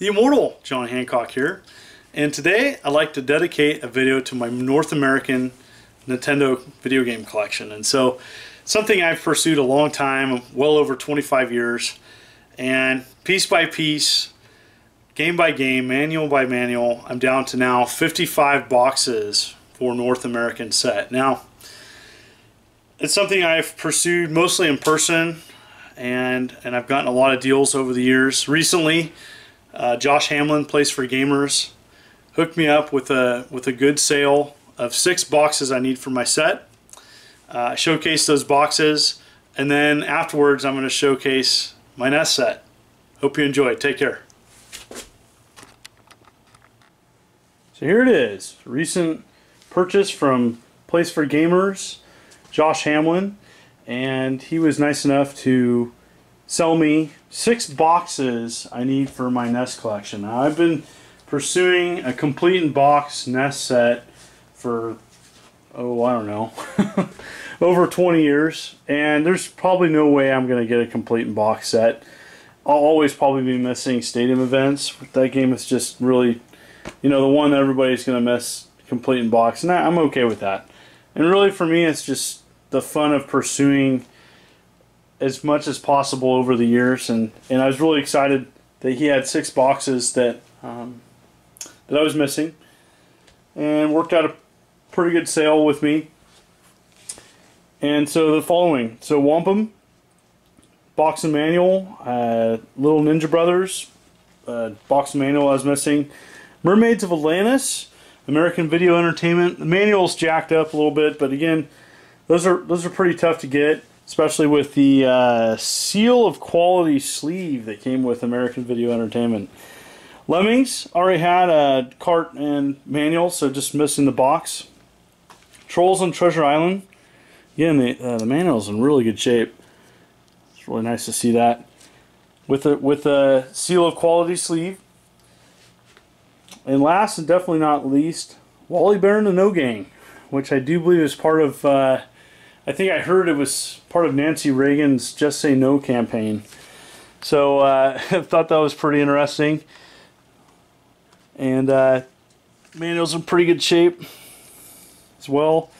The Immortal John Hancock here, and today I'd like to dedicate a video to my North American Nintendo video game collection. And so, something I've pursued a long time, well over 25 years, and piece by piece, game by game, manual by manual, I'm down to now 55 boxes for North American set. Now, it's something I've pursued mostly in person, and and I've gotten a lot of deals over the years. Recently, uh, Josh Hamlin, Place for Gamers, hooked me up with a with a good sale of six boxes I need for my set. Uh, showcase those boxes, and then afterwards I'm going to showcase my NES set. Hope you enjoy. Take care. So here it is, recent purchase from Place for Gamers, Josh Hamlin, and he was nice enough to sell me six boxes I need for my NES collection. Now, I've been pursuing a complete in box NES set for, oh, I don't know, over 20 years, and there's probably no way I'm going to get a complete in box set. I'll always probably be missing stadium events. That game is just really, you know, the one that everybody's going to miss complete in box, and I'm okay with that. And really, for me, it's just the fun of pursuing as much as possible over the years, and and I was really excited that he had six boxes that um, that I was missing, and worked out a pretty good sale with me. And so the following, so Wampum, box and manual, uh, Little Ninja Brothers, uh, box and manual I was missing, Mermaids of Atlantis, American Video Entertainment. The manual's jacked up a little bit, but again, those are those are pretty tough to get especially with the uh, seal of quality sleeve that came with American Video Entertainment. Lemmings already had a cart and manual, so just missing the box. Trolls on Treasure Island. Again, the, uh, the manual's in really good shape. It's really nice to see that. With a, with a seal of quality sleeve. And last and definitely not least, Wally Bear and the No Gang, which I do believe is part of uh, I think I heard it was part of Nancy Reagan's Just Say No campaign. So uh, I thought that was pretty interesting. And uh, manual's in pretty good shape as well.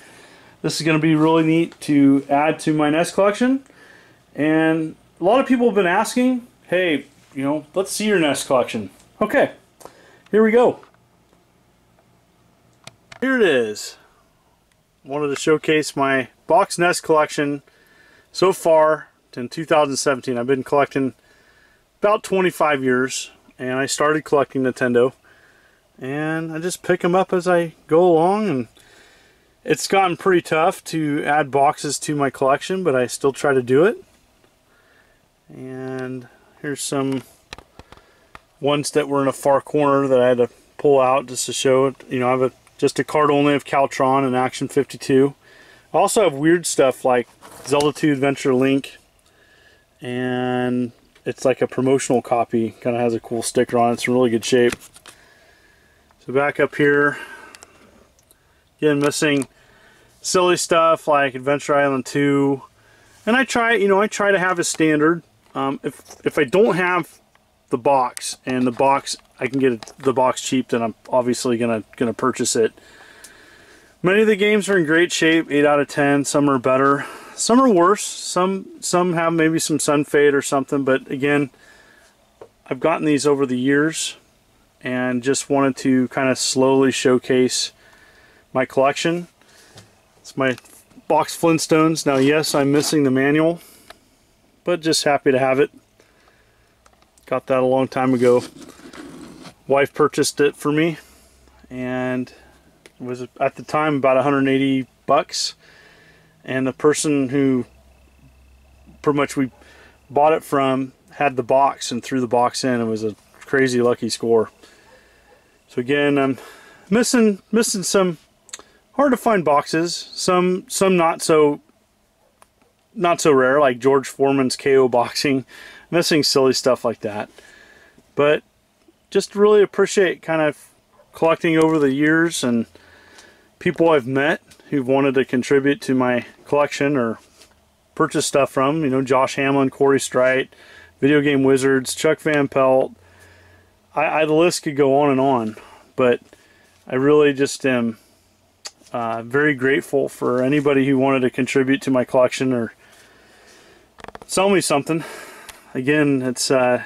This is going to be really neat to add to my NES collection. And a lot of people have been asking, hey, you know, let's see your NES collection. Okay, here we go. Here it is. Wanted to showcase my box NES collection so far in 2017. I've been collecting about 25 years and I started collecting Nintendo and I just pick them up as I go along and it's gotten pretty tough to add boxes to my collection but I still try to do it. And here's some ones that were in a far corner that I had to pull out just to show it. You know I have a just a card only of Caltron and Action 52 I also have weird stuff like Zelda 2 Adventure Link and it's like a promotional copy kind of has a cool sticker on it it's in really good shape. So back up here. Again missing silly stuff like Adventure Island 2 and I try you know I try to have a standard. Um, if if I don't have the box and the box I can get the box cheap then I'm obviously gonna gonna purchase it Many of the games are in great shape, 8 out of 10. Some are better. Some are worse. Some some have maybe some sun fade or something. But again, I've gotten these over the years and just wanted to kind of slowly showcase my collection. It's my box Flintstones. Now, yes, I'm missing the manual, but just happy to have it. Got that a long time ago. Wife purchased it for me, and was at the time about 180 bucks. And the person who pretty much we bought it from had the box and threw the box in it was a crazy lucky score. So again I'm missing missing some hard to find boxes. Some some not so not so rare like George Foreman's KO boxing. Missing silly stuff like that. But just really appreciate kind of collecting over the years and people I've met who've wanted to contribute to my collection or purchase stuff from. You know, Josh Hamlin, Corey Strite, Video Game Wizards, Chuck Van Pelt, I, I, the list could go on and on, but I really just am uh, very grateful for anybody who wanted to contribute to my collection or sell me something. Again, it's uh,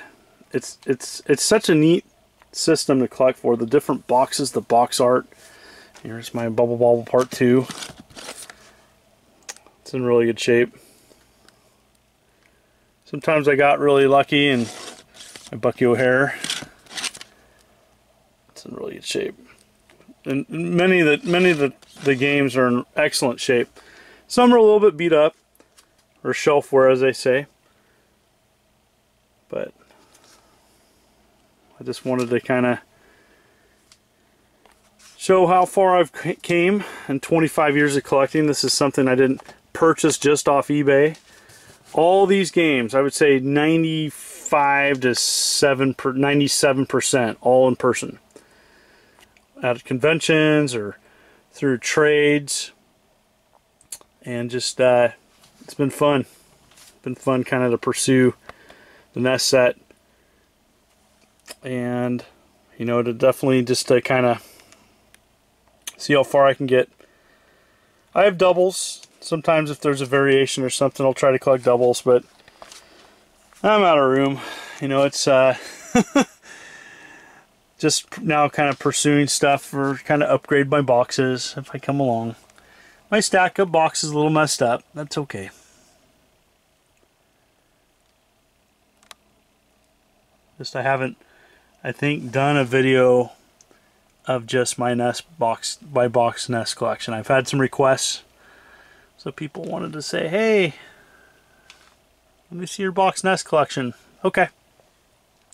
it's it's it's such a neat system to collect for. The different boxes, the box art. Here's my Bubble Bobble Part 2. It's in really good shape. Sometimes I got really lucky and my Bucky O'Hare. It's in really good shape. And many of the many of the, the games are in excellent shape. Some are a little bit beat up, or shelfware as they say. But I just wanted to kind of show how far I've came in 25 years of collecting. This is something I didn't purchase just off eBay. All these games, I would say 95 to 7 per 97% all in person. At conventions or through trades. And just uh, it's been fun. Been fun kind of to pursue the NES set and you know to definitely just to kind of see how far I can get. I have doubles. Sometimes if there's a variation or something I'll try to collect doubles but I'm out of room. You know it's uh, just now kind of pursuing stuff for kind of upgrade my boxes if I come along. My stack of boxes a little messed up. That's okay. Just I haven't I think done a video of just my NES box by box NES collection. I've had some requests. So people wanted to say, hey, let me see your box NES collection. Okay.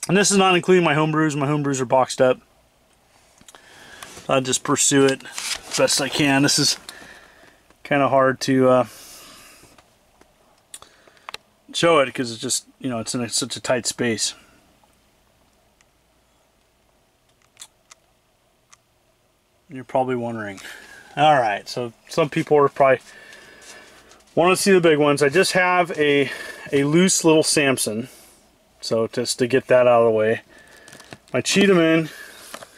And this is not including my homebrews. My homebrews are boxed up. I'll just pursue it best I can. This is kind of hard to uh, show it because it's just, you know, it's in a, such a tight space. You're probably wondering. All right, so some people are probably want to see the big ones. I just have a a loose little Samson, so just to get that out of the way. My Cheetahmen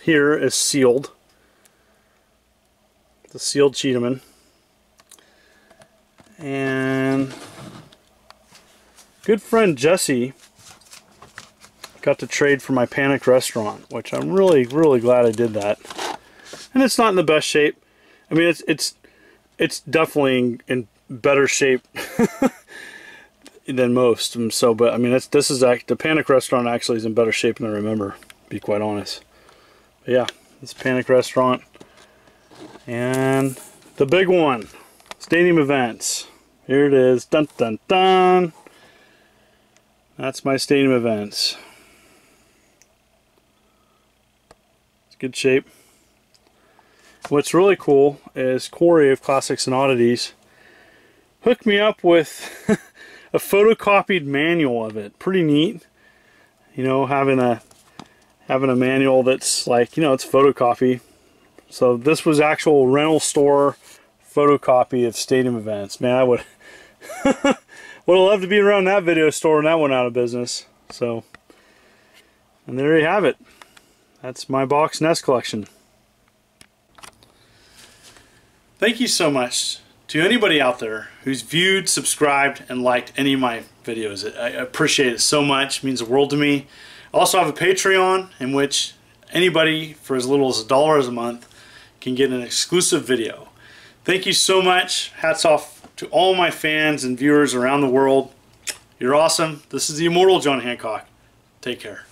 here is sealed. The sealed Cheetahmen. And good friend Jesse got to trade for my Panic Restaurant, which I'm really, really glad I did that and it's not in the best shape. I mean, it's it's it's definitely in, better shape than most. And so, but I mean, it's, this is the Panic Restaurant actually is in better shape than I remember. be quite honest. But yeah, this Panic Restaurant and the big one, Stadium Events. Here it is. Dun dun dun. That's my Stadium Events. It's good shape. What's really cool is Corey of Classics and Oddities hooked me up with a photocopied manual of it. Pretty neat. You know, having a having a manual that's like, you know, it's photocopy. So this was actual rental store photocopy of stadium events. Man, I would would have loved to be around that video store when that went out of business. So, and there you have it. That's my box NES collection. Thank you so much to anybody out there who's viewed, subscribed, and liked any of my videos. I appreciate it so much. It means the world to me. I also have a Patreon in which anybody for as little as a dollar a month can get an exclusive video. Thank you so much. Hats off to all my fans and viewers around the world. You're awesome. This is the immortal John Hancock. Take care.